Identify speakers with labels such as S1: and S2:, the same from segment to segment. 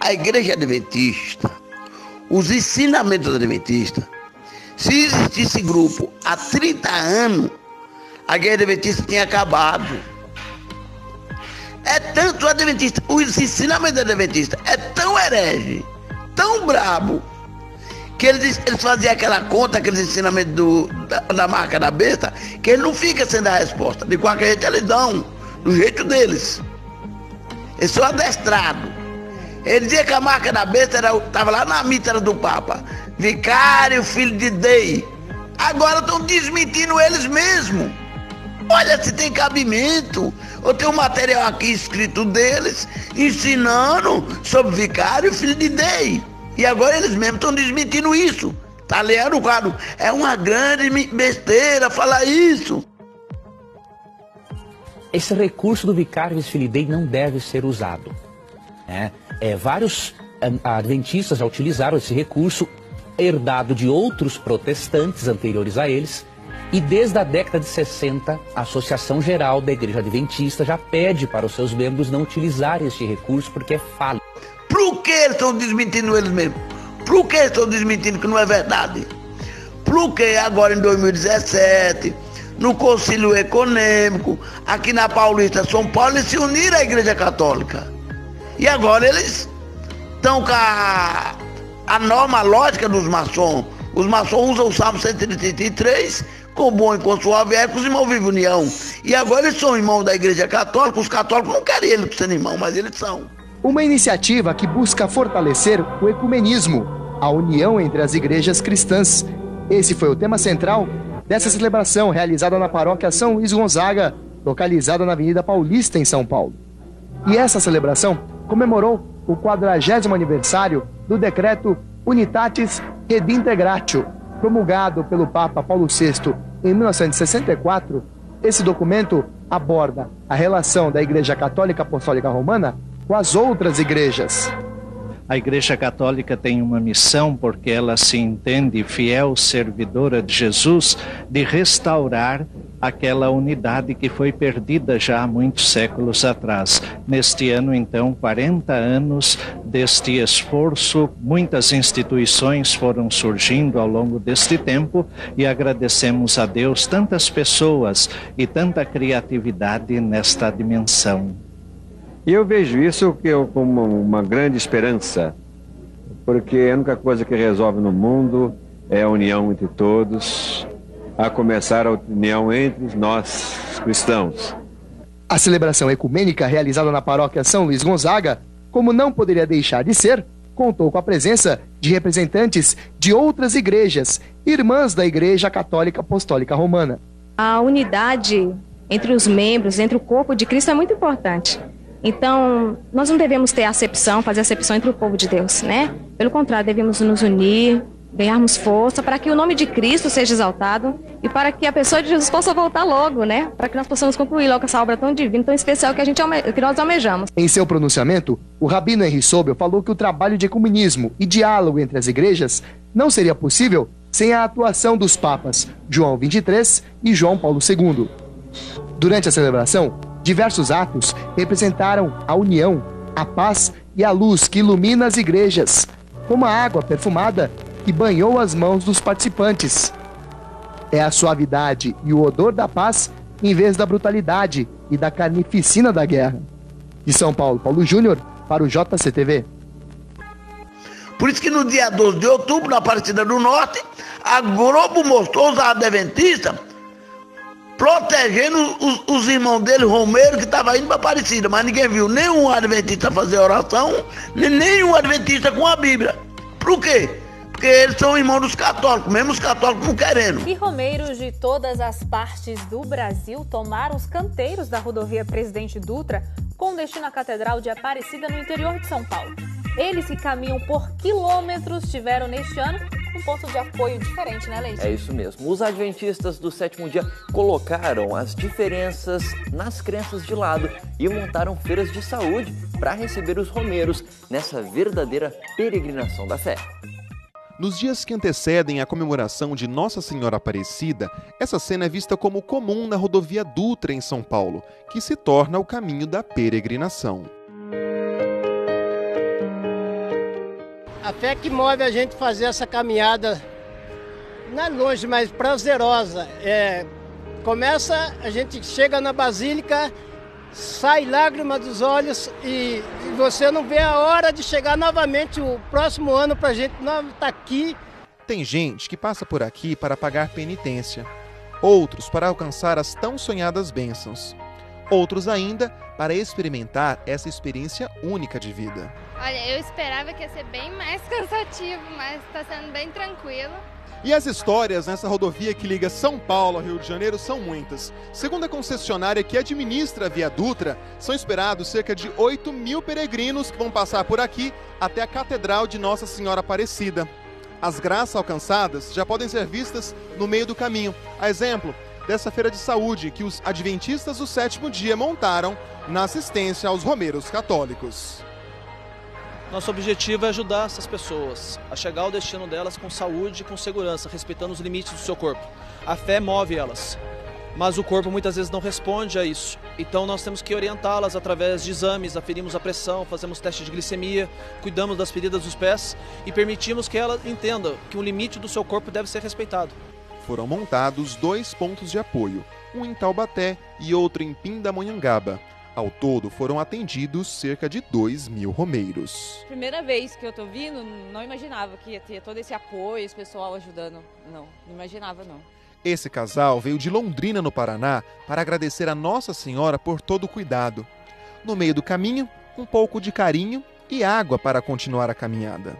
S1: A igreja adventista, os ensinamentos adventistas, se existisse grupo há 30 anos, a igreja adventista tinha acabado. É tanto adventista, os ensinamentos adventistas é tão herege, tão brabo, que eles, eles faziam aquela conta, aqueles ensinamentos do, da, da marca da besta, que ele não fica sendo a resposta. De qualquer jeito eles dão, do jeito deles. Eles são adestrados. Ele dizia que a marca da besta estava lá na mitra do Papa. Vicário, filho de Dei. Agora estão desmentindo eles mesmos. Olha se tem cabimento. Eu tenho um material aqui escrito deles, ensinando sobre vicário, filho de Dei. E agora eles mesmos estão desmentindo isso. Tá lendo quadro? É uma grande besteira falar isso.
S2: Esse recurso do vicário Filidei não deve ser usado. Né? É, vários adventistas já utilizaram esse recurso herdado de outros protestantes anteriores a eles. E desde a década de 60, a Associação Geral da Igreja Adventista já pede para os seus membros não utilizarem este recurso porque é falho.
S1: Por que eles estão desmentindo eles mesmos? Por que estão desmentindo que não é verdade? Porque agora em 2017, no Concílio Econômico, aqui na Paulista, São Paulo, eles se uniram à Igreja Católica. E agora eles estão com a, a norma lógica dos maçons. Os maçons usam o Salmo 133 com bom e com é com os irmãos vivem união. E agora eles são irmãos da Igreja Católica, os católicos não querem eles sendo irmão, mas eles são.
S3: Uma iniciativa que busca fortalecer o ecumenismo, a união entre as igrejas cristãs. Esse foi o tema central dessa celebração realizada na paróquia São Luís Gonzaga, localizada na Avenida Paulista, em São Paulo. E essa celebração comemorou o 40 aniversário do decreto Unitatis Redintegratio, promulgado pelo Papa Paulo VI em 1964. Esse documento aborda a relação da Igreja Católica Apostólica Romana com as outras igrejas.
S4: A Igreja Católica tem uma missão, porque ela se entende fiel servidora de Jesus, de restaurar aquela unidade que foi perdida já há muitos séculos atrás. Neste ano, então, 40 anos deste esforço, muitas instituições foram surgindo ao longo deste tempo e agradecemos a Deus tantas pessoas e tanta criatividade nesta dimensão.
S5: E eu vejo isso como uma grande esperança, porque a única coisa que resolve no mundo é a união entre todos, a começar a união entre nós cristãos.
S3: A celebração ecumênica realizada na paróquia São Luís Gonzaga, como não poderia deixar de ser, contou com a presença de representantes de outras igrejas, irmãs da Igreja Católica Apostólica Romana.
S6: A unidade entre os membros, entre o corpo de Cristo é muito importante. Então, nós não devemos ter acepção, fazer acepção entre o povo de Deus, né? Pelo contrário, devemos nos unir, ganharmos força para que o nome de Cristo seja exaltado e para que a pessoa de Jesus possa voltar logo, né? Para que nós possamos concluir logo essa obra tão divina, tão especial que, a gente que nós almejamos.
S3: Em seu pronunciamento, o rabino Henri Sobel falou que o trabalho de ecumenismo e diálogo entre as igrejas não seria possível sem a atuação dos papas João XXIII e João Paulo II. Durante a celebração, Diversos atos representaram a união, a paz e a luz que ilumina as igrejas, como a água perfumada que banhou as mãos dos participantes. É a suavidade e o odor da paz em vez da brutalidade e da carnificina da guerra. De São Paulo, Paulo Júnior, para o JCTV.
S1: Por isso que no dia 12 de outubro, na Aparecida do Norte, a Globo mostrou os adventistas protegendo os, os irmãos dele, Romero, que estava indo para Aparecida, mas ninguém viu nenhum adventista fazer oração, nem nenhum adventista com a Bíblia. Por quê? Porque eles são irmãos dos católicos, mesmo os católicos não querendo.
S7: E romeiros de todas as partes do Brasil tomaram os canteiros da rodovia Presidente Dutra com destino à Catedral de Aparecida no interior de São Paulo. Eles que caminham por quilômetros tiveram neste ano um ponto de apoio diferente, né, Leite?
S8: É isso mesmo. Os adventistas do sétimo dia colocaram as diferenças nas crenças de lado e montaram feiras de saúde para receber os romeiros nessa verdadeira peregrinação da fé.
S9: Nos dias que antecedem a comemoração de Nossa Senhora Aparecida, essa cena é vista como comum na rodovia Dutra em São Paulo, que se torna o caminho da peregrinação.
S10: A fé que move a gente fazer essa caminhada, não é longe, mas prazerosa. É, começa, a gente chega na Basílica, sai lágrima dos olhos e, e você não vê a hora de chegar novamente o próximo ano para a gente não estar tá aqui.
S9: Tem gente que passa por aqui para pagar penitência, outros para alcançar as tão sonhadas bênçãos, outros ainda para experimentar essa experiência única de vida.
S11: Olha, eu esperava que ia ser bem mais cansativo, mas está sendo bem tranquilo.
S9: E as histórias nessa rodovia que liga São Paulo ao Rio de Janeiro são muitas. Segundo a concessionária que administra a Via Dutra, são esperados cerca de 8 mil peregrinos que vão passar por aqui até a Catedral de Nossa Senhora Aparecida. As graças alcançadas já podem ser vistas no meio do caminho. A exemplo dessa feira de saúde que os adventistas do sétimo dia montaram na assistência aos romeiros católicos.
S12: Nosso objetivo é ajudar essas pessoas a chegar ao destino delas com saúde e com segurança, respeitando os limites do seu corpo. A fé move elas, mas o corpo muitas vezes não responde a isso. Então nós temos que orientá-las através de exames, aferimos a pressão, fazemos teste de glicemia, cuidamos das feridas dos pés e permitimos que ela entenda que o limite do seu corpo deve ser respeitado.
S9: Foram montados dois pontos de apoio, um em Taubaté e outro em Pindamonhangaba. Ao todo, foram atendidos cerca de 2 mil romeiros.
S13: Primeira vez que eu tô vindo, não imaginava que ia ter todo esse apoio, esse pessoal ajudando. Não, não imaginava não.
S9: Esse casal veio de Londrina, no Paraná, para agradecer a Nossa Senhora por todo o cuidado. No meio do caminho, um pouco de carinho e água para continuar a caminhada.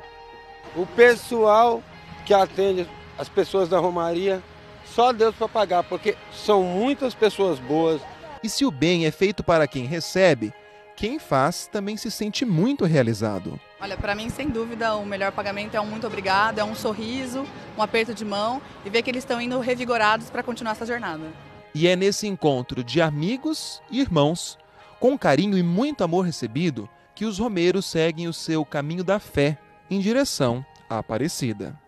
S14: O pessoal que atende as pessoas da Romaria, só Deus para pagar, porque são muitas pessoas boas,
S9: e se o bem é feito para quem recebe, quem faz também se sente muito realizado.
S15: Olha, para mim, sem dúvida, o melhor pagamento é um muito obrigado, é um sorriso, um aperto de mão e ver que eles estão indo revigorados para continuar essa jornada.
S9: E é nesse encontro de amigos e irmãos, com carinho e muito amor recebido, que os romeiros seguem o seu caminho da fé em direção à Aparecida.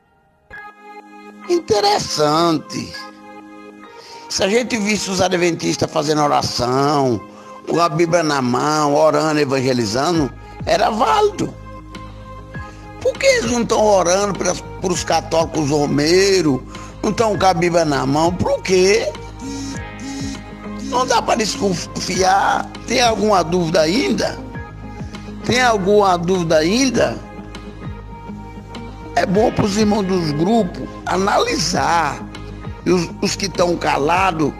S1: Interessante. Se a gente visse os adventistas fazendo oração, com a Bíblia na mão, orando, evangelizando, era válido. Por que eles não estão orando para os católicos romeiros? Não estão com a Bíblia na mão? Por quê? Não dá para desconfiar. Tem alguma dúvida ainda? Tem alguma dúvida ainda? É bom para os irmãos dos grupos analisar e os, os que estão calados,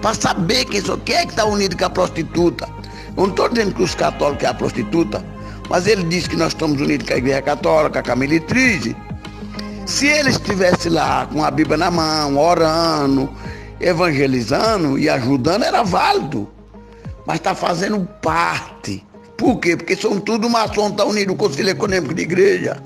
S1: para saber quem, quem é que está unido com a prostituta. Eu não estou dizendo que os católicos é a prostituta, mas ele diz que nós estamos unidos com a Igreja Católica, com a Militrize. Se ele estivesse lá com a Bíblia na mão, orando, evangelizando e ajudando, era válido. Mas está fazendo parte. Por quê? Porque são tudo maçom, está unido com o Conselho Econômico de Igreja.